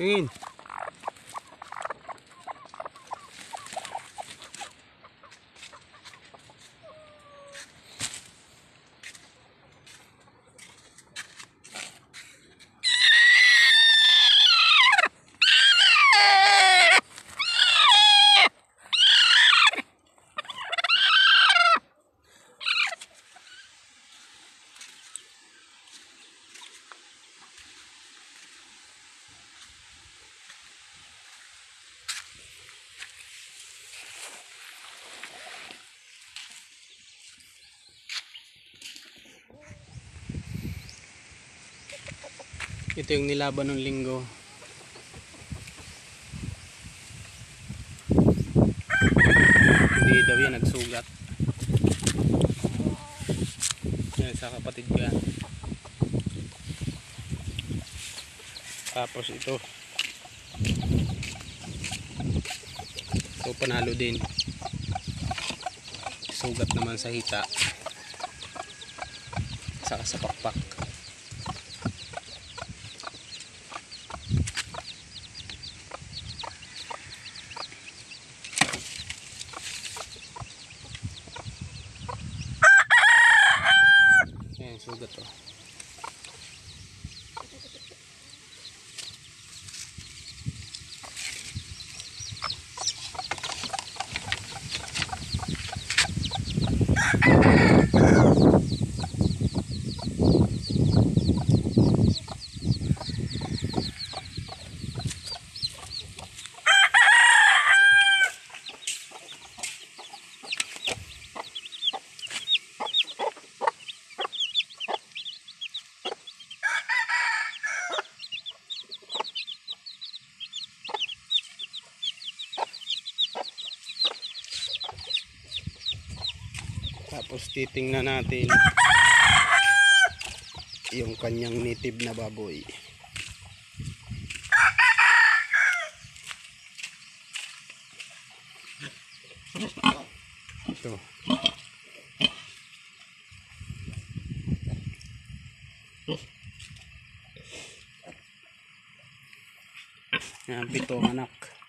Tingin. Ito yung nilaban ng linggo. Hindi daw yan nagsugat. Yan sa kapatid ko yan. Tapos ito. Ito panalo din. Sugat naman sa hita. Saka sa pakpak. Ayan, sugat to. Tapos titingnan natin yung kanyang native na baboy. Ito. Yan, pitong anak.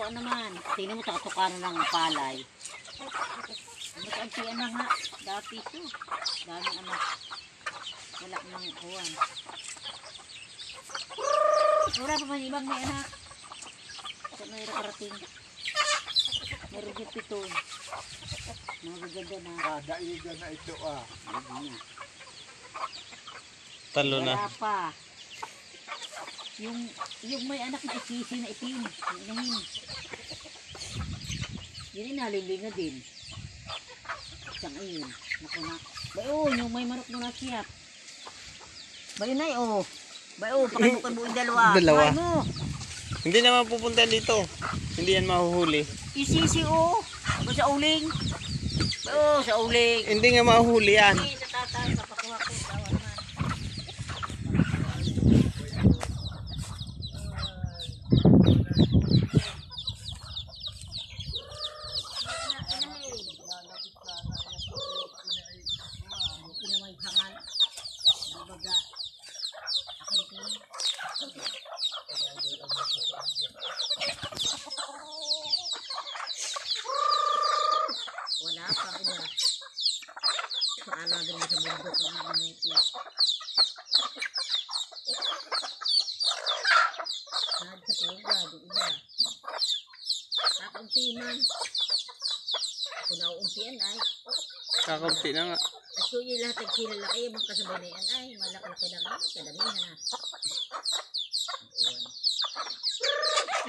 Ay, kawa naman. Tingnan mo takatukan ng palay. Ano ka ang nga? Dati ito. Daming anak. Wala nang kuwan. Wala pa man ibang may anak. Sa may karating. Meron din pito. Mga gaganda na. Kada iga na ito ah. Na. Talo na. Wala pa. Yung, yung may anak na ikisi na itim. Yung inahin. Yun ay nalibing na din. Isang ayun. Naku na. Ba, oh, yung may manok na nasiyap. Ba, yun ay, oh. Bay, oh, pakibukan mo yung dalawa. Dalawa. Mo. Hindi naman pupunta dito. Hindi yan mahuhuli. Isisi, oh. O sa uling. Bay, oh, sa uling. Hindi nga mahuhuli yan. Hindi, natatay. Papakuha ko. Tawa naman. Pinamay hangal. Babaga. Akin ko. Wala pa ina. Paala din mo sa bundok ng mga muti. Nag sa puga, di iba. Kakunti man. Kung nauuntian ay, Kakunti na nga. at kung yung lahat ay kilala kayo, magkasabay na yan ay, malaki-laki na nga, kadamihan na.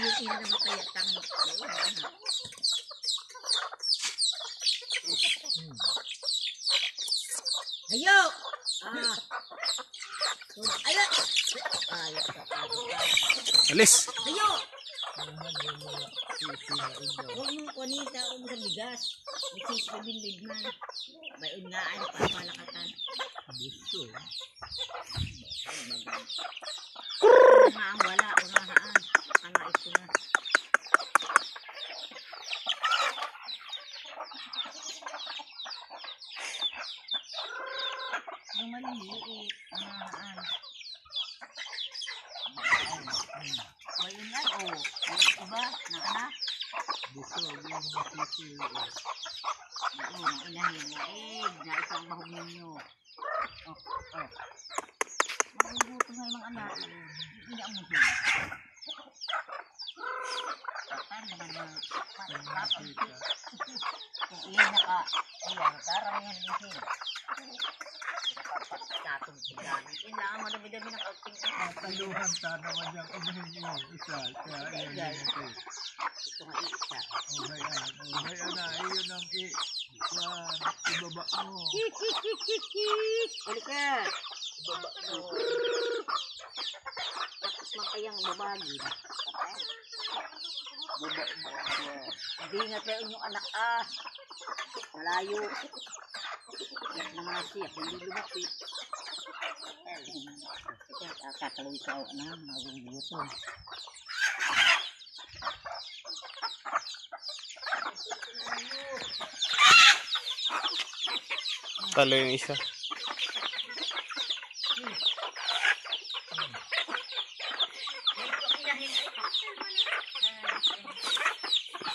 Yung ina naman kaya tangi. Ayan na. Ayo! Ah! Ayo! Ayo! Alis! Ayo! Huwag mong kunita, huwag sa bigas. Bisis pa binlid man. Bayon nga ay papalakatan. Biso. Nga ang wala, unahaan. Kanais ko na. Yung maliliit, unahaan. Bayon nga, o. Oh. Iba, na anak. Yung mga sisi. Oo, inahin na egg na isang bahog ninyo. Oh, oh. Magugutom na yung mga anak. Hindi ang muhin. Patan naman ng papanti. Kung iyan naka, ayan, tarang yan muhin. Ang madami-dami ng kauting Taluhan ta naman yung unahin niyo. Isa, kaya ayan yung ito. Nga isa. Okay, ah. Okay, ana, iyon ang i. Yan, ibaba mo. Balik ka. Baba mo. Tapos man kayang babagi. Baba mo. Hindi nga tayo yung anak ah. Malayo. Yan naman na siya. Hindi lumapit. Kaya kakaloy ka o na. Magugutom. Talo yung isa.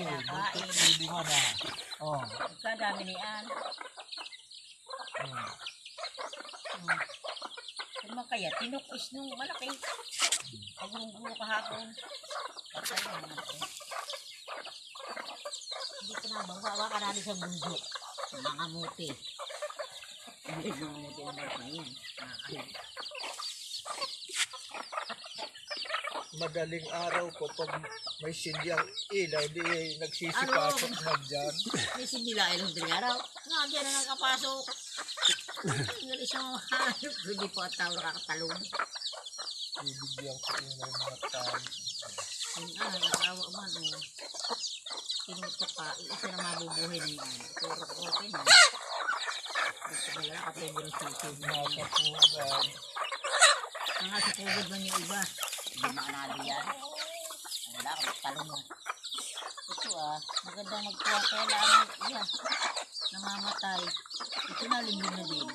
Hindi mo na. Oh. Kadami ni Ann. Hmm. Hmm. Ano kaya? Tinukis nung malaki. Pagulong-gulo kahapon. Patay na natin. Hindi ko na bangwawa ka natin sa bundok. Mga muti. Hindi mga muti na balik na yun. Madaling araw ko pag may silyang ilaw, di nagsisipasok na dyan. May sindila ilong din araw. Nga, diyan na nakapasok. Ang isang hayop. Hindi po at tao nakakatalong. Bibigyan ko yung mga tao. Ang ah, nakawa man oh. Tinutok ka, isa na mabubuhay na yun. Puro ko okay na. Gusto ko lang kapag yung sisig. Ang sa pugod man yung iba. Hindi makanado yan. Wala ka, talong mo. Ito ah, maganda magkuha kaya lang yan. Namamatay. Ito na limbing na din.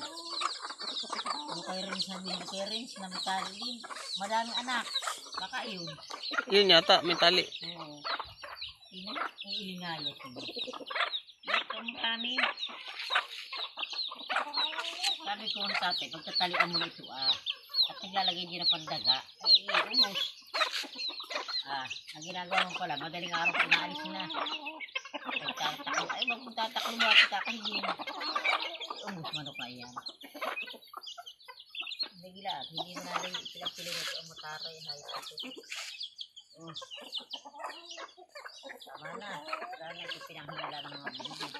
Ano kay Rins na din, kay Rins na matali din. Madaming anak. Baka yun. Yun yata, may tali. Oo. Ina, ang ilingayos mo. Ito mo kami. Sabi ko sa ate, pagtatalian mo na ito ah. At naglalagay din ng pandaga, eh, umos. Ah, ang ginagawa mo pala, madaling araw pinaalis na. Nagtatakal, ay wag mong tatakal mo at kakahiyin. Umus manok na yan. Hindi gila, hindi na rin pinagpili mo ito ang mataray na ito. Oh. Tama na. Wala na ito pinanghihila ng mga bibig.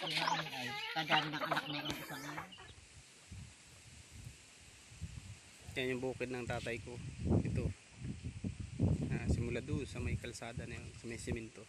Yun ay kadami ng anak na yung isang. Yan yung bukid ng tatay ko. Ito. Ah, simula doon sa may kalsada na yun, sa may simento.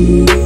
you.